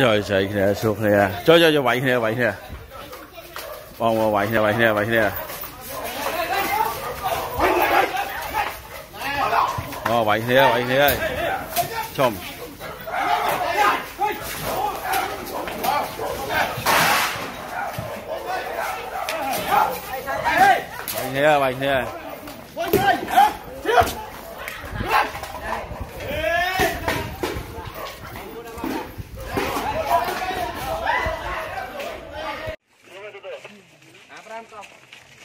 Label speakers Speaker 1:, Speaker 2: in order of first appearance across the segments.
Speaker 1: rồi chạy nè xuống nè cho cho cho vậy nè vậy nè bông vậy nè vậy nè vậy nè ờ vậy nè vậy nè chôm. Vậy nè vậy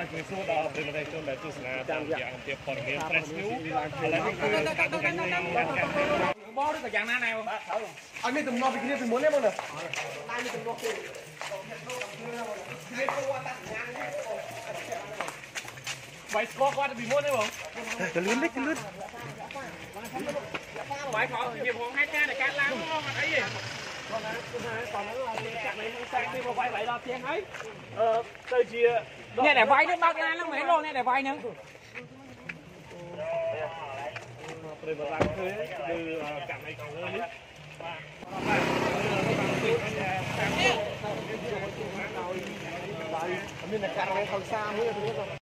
Speaker 1: nè
Speaker 2: តាំងពីសួរដល់ប្រទេសជនដែលទស្សនាតាមរយៈអំពាវព័ត៌មាន Press News ឥឡូវនេះគឺការទៅកាន់តាមតាមតាម
Speaker 3: បោឬក៏យ៉ាងណាណែបង
Speaker 2: អត់មានទំនាស់ពីគ្នាពីមុនទេបងណា
Speaker 3: បាយស្គាល់គាត់ពីមុនទេបង
Speaker 2: កលឿននេះកលឿន
Speaker 3: បាយខោវាផងហេតុការណ៍តែកាត់ឡើងមកអត់អីទេ គាត់ណាគាត់ណាតោះហ្នឹងចាក់នេះសាក់នេះមកវាយវាយដល់ទៀងហើយអឺទៅជាអ្នកដែលវាយនឹងបើកឡានហ្នឹងមិនលោកអ្នកដែលវាយហ្នឹង
Speaker 2: ប្រិយបរិយាឃើញគឺកម្មអីខាងលើនេះបាទមានតែការរកខាងសាមួយទៅ